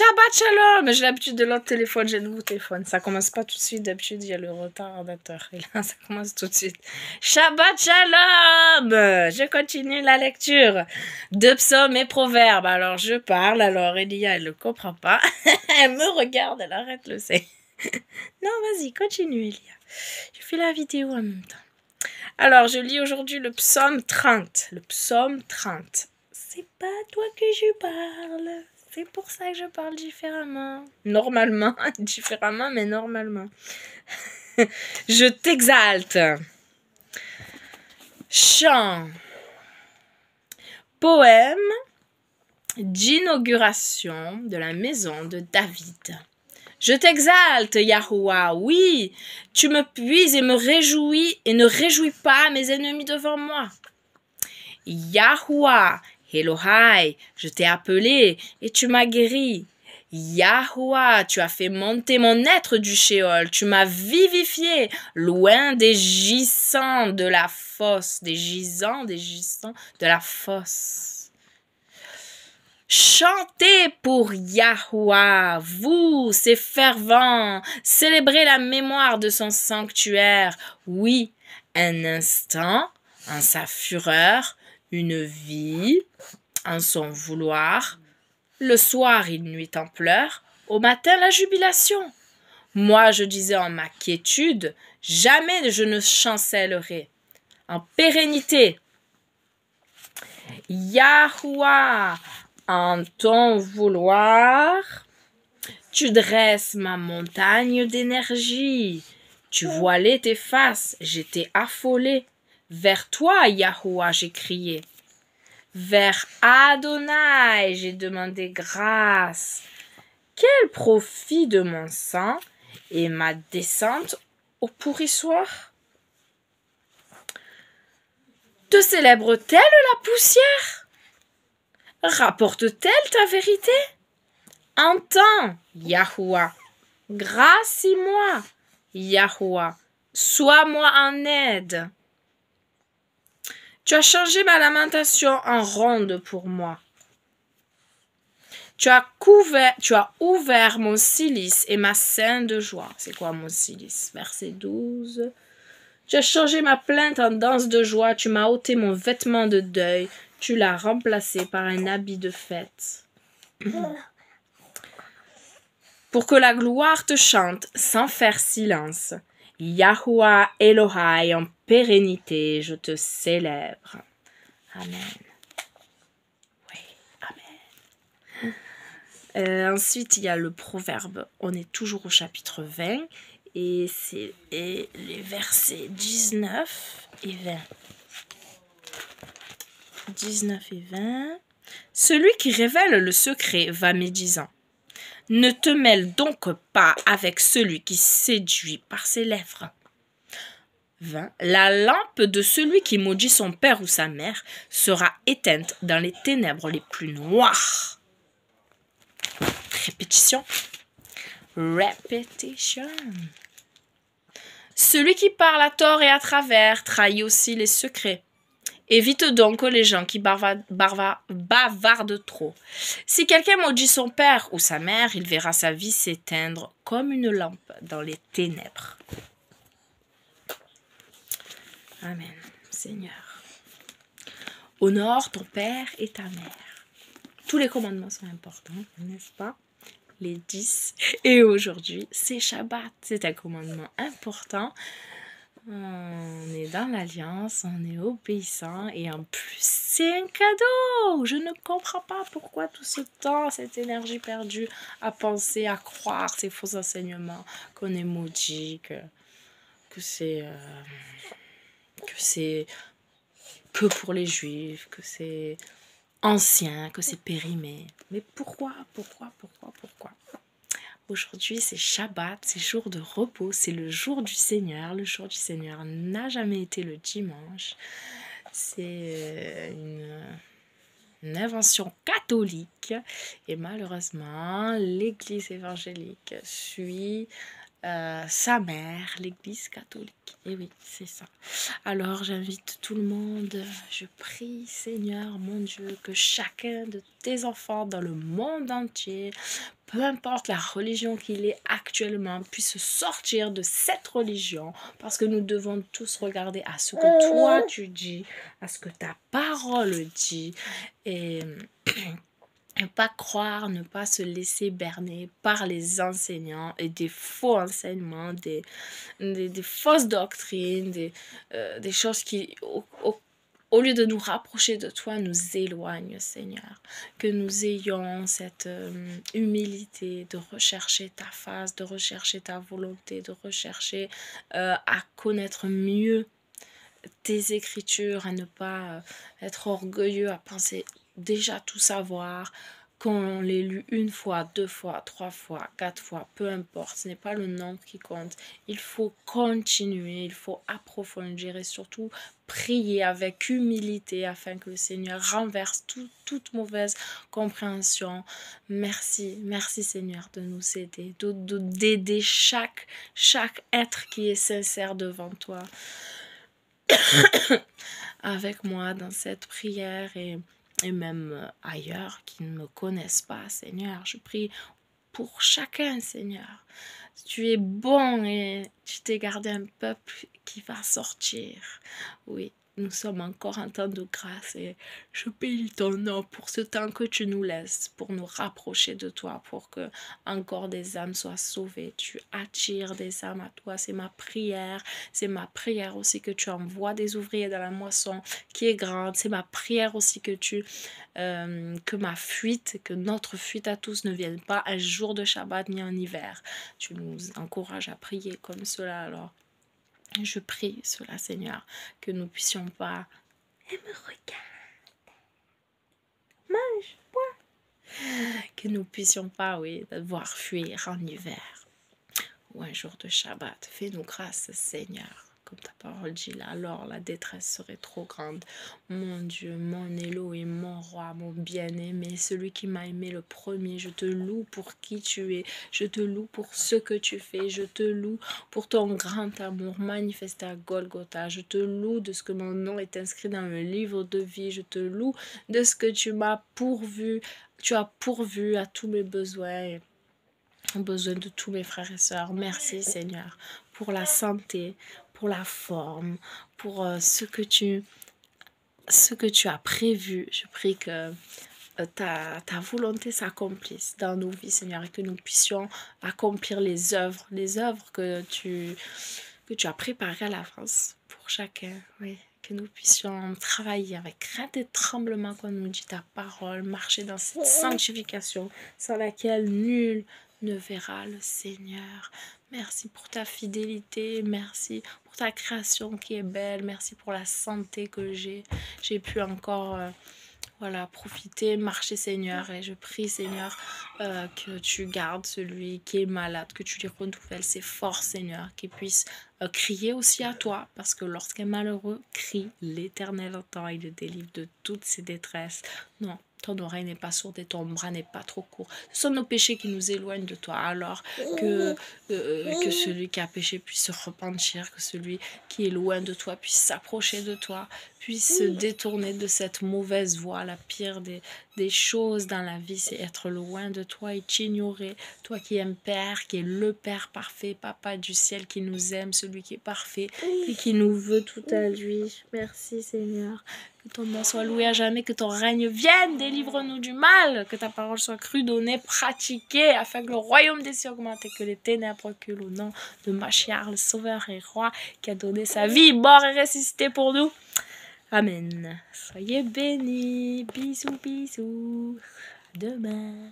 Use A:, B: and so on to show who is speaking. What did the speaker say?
A: Shabbat Shalom J'ai l'habitude de l'autre téléphone, j'ai le nouveau téléphone. Ça commence pas tout de suite, d'habitude il y a le retardateur. Et là, ça commence tout de suite. Shabbat Shalom Je continue la lecture de psaumes et proverbes. Alors je parle, alors Elia, elle ne comprend pas. elle me regarde, elle arrête le c'est. non, vas-y, continue Elia. Je fais la vidéo en même temps. Alors, je lis aujourd'hui le psaume 30. Le psaume 30. C'est pas toi que je parle. C'est pour ça que je parle différemment. Normalement, différemment, mais normalement. je t'exalte. Chant. Poème d'inauguration de la maison de David. Je t'exalte, Yahuwah, oui, tu me puises et me réjouis et ne réjouis pas mes ennemis devant moi. Yahuwah, Elohai, je t'ai appelé et tu m'as guéri. Yahuwah, tu as fait monter mon être du Sheol, tu m'as vivifié, loin des gisants de la fosse, des gisants, des gisants de la fosse. Chantez pour Yahuwah, vous, ces fervents, célébrez la mémoire de son sanctuaire. Oui, un instant, en sa fureur, une vie en son vouloir. Le soir, il nuit en pleurs, au matin, la jubilation. Moi, je disais en ma quiétude, jamais je ne chancellerai. En pérennité. Yahuwah, en ton vouloir, tu dresses ma montagne d'énergie. Tu voilais tes faces, j'étais affolé. Vers toi, Yahuwah, j'ai crié. Vers Adonai, j'ai demandé grâce. Quel profit de mon sang et ma descente au pourrissoir? Te célèbre-t-elle la poussière? Rapporte-t-elle ta vérité? Entends, Yahuwah. Gracie-moi, Yahuwah. Sois-moi en aide. Tu as changé ma lamentation en ronde pour moi. Tu as, couvert, tu as ouvert mon cilice et ma scène de joie. C'est quoi mon cilice? Verset 12. Tu as changé ma plainte en danse de joie. Tu m'as ôté mon vêtement de deuil. Tu l'as remplacé par un habit de fête. Pour que la gloire te chante sans faire silence. Yahuwah Elohai, en pérennité, je te célèbre. Amen. Oui, Amen. Euh, ensuite, il y a le proverbe. On est toujours au chapitre 20 et c'est les versets 19 et 20. 19 et 20. Celui qui révèle le secret va médisant. Ne te mêle donc pas avec celui qui séduit par ses lèvres. 20. La lampe de celui qui maudit son père ou sa mère sera éteinte dans les ténèbres les plus noires. Répétition. Répétition. Celui qui parle à tort et à travers trahit aussi les secrets. Évite donc les gens qui bavardent trop. Si quelqu'un maudit son père ou sa mère, il verra sa vie s'éteindre comme une lampe dans les ténèbres. Amen, Seigneur. Honore ton père et ta mère. Tous les commandements sont importants, n'est-ce pas? Les dix. Et aujourd'hui, c'est Shabbat. C'est un commandement important on est dans l'alliance, on est obéissant et en plus c'est un cadeau. Je ne comprends pas pourquoi tout ce temps, cette énergie perdue à penser, à croire ces faux enseignements, qu'on est maudit, que, que c'est euh, que c'est que pour les juifs, que c'est ancien, que c'est périmé. Mais pourquoi, pourquoi, pourquoi, pourquoi? Aujourd'hui, c'est Shabbat, c'est jour de repos, c'est le jour du Seigneur. Le jour du Seigneur n'a jamais été le dimanche. C'est euh, une, invention catholique et malheureusement, l'Église évangélique suit euh, sa mère, l'Église catholique. Et oui, c'est ça. Alors j'invite tout le monde, je prie Seigneur, mon Dieu, que chacun de tes enfants dans le monde entier, peu importe la religion qu'il est actuellement, puisse sortir de cette religion, parce que nous devons tous regarder à ce que toi tu dis, à ce que ta parole dit. Et ne pas croire, ne pas se laisser berner par les enseignants et des faux enseignements, des, des, fausses doctrines, des, euh, des choses qui, au, lieu de nous rapprocher de toi, nous éloignent, Seigneur. Que nous ayons cette euh, humilité de rechercher ta face, de rechercher ta volonté, de rechercher euh, à connaître mieux tes écritures, à ne pas être orgueilleux, à penser déjà tout savoir, qu'on l'ait lu une fois, deux fois, trois fois, quatre fois, peu importe, ce n'est pas le nombre qui compte. Il faut continuer, il faut approfondir et surtout prier avec humilité afin que le Seigneur renverse toute mauvaise compréhension. Merci, merci Seigneur de nous aider, d'aider de, chaque, chaque être qui est sincère devant toi avec moi dans cette prière et et même euh, ailleurs qui ne me connaissent pas, Seigneur. Je prie pour chacun, Seigneur. Tu es bon et tu t'es gardé un peuple qui va sortir. Oui, nous sommes encore en temps de grâce et je bénis ton nom pour ce temps que tu nous laisses, pour nous rapprocher de toi, pour que encore des âmes soient sauvées. Tu attires des âmes à toi, c'est ma prière. C'est ma prière aussi que tu envoies des ouvriers dans la moisson qui est grande. C'est ma prière aussi que tu, euh, que ma fuite, que notre fuite à tous ne vienne pas un jour de Shabbat ni en hiver. Tu nous encourages à prier comme cela alors. Je prie cela, Seigneur, que nous puissions pas. Et me regarde. Mange, bois. Que nous puissions pas, oui, devoir fuir en hiver ou un jour de Shabbat. Fais-nous grâce, Seigneur comme ta parole dit alors la détresse serait trop grande. Mon Dieu, mon et mon roi, mon bien-aimé, celui qui m'a aimé le premier, je te loue pour qui tu es, je te loue pour ce que tu fais, je te loue pour ton grand amour. Manifesté à Golgotha, je te loue de ce que mon nom est inscrit dans le livre de vie, je te loue de ce que tu m'as pourvu, tu as pourvu à tous mes besoins besoin de tous mes frères et sœurs. Merci Seigneur pour la santé, pour la forme, pour euh, ce, que tu, ce que tu as prévu. Je prie que euh, ta, ta, volonté s'accomplisse dans nos vies, Seigneur, et que nous puissions accomplir les œuvres, les œuvres que tu, que tu as préparées à l'avance pour chacun. Oui que nous puissions travailler avec crainte et tremblement quand nous dit ta parole, marcher dans cette sanctification sans laquelle nul ne verra le Seigneur. Merci pour ta fidélité, merci pour ta création qui est belle, merci pour la santé que j'ai. J'ai pu encore euh, voilà, profiter, marcher Seigneur et je prie Seigneur euh, que tu gardes celui qui est malade, que tu lui renouvelles ses forces Seigneur, qu'il puisse euh, crier aussi à toi parce que lorsqu'un malheureux crie, l'éternel entend et le délivre de toutes ses détresses. Non, ton oreille n'est pas sourde et ton bras n'est pas trop court. Ce sont nos péchés qui nous éloignent de toi. Alors que, euh, que celui qui a péché puisse se repentir, que celui qui est loin de toi puisse s'approcher de toi, puisse se détourner de cette mauvaise voie. La pire des, des choses dans la vie, c'est être loin de toi et t'ignorer. Toi qui es un Père, qui est le Père parfait, Papa du ciel qui nous aime, celui qui est parfait et qui nous veut tout à lui. Merci Seigneur. Que ton nom soit loué à jamais, que ton règne vienne, délivre-nous du mal, que ta parole soit crue, donnée, pratiquée, afin que le royaume des cieux augmente et que les ténèbres reculent au nom de Machiar, le sauveur et roi, qui a donné sa vie, mort et ressuscité pour nous. Amen. Soyez bénis. Bisous, bisous. Demain.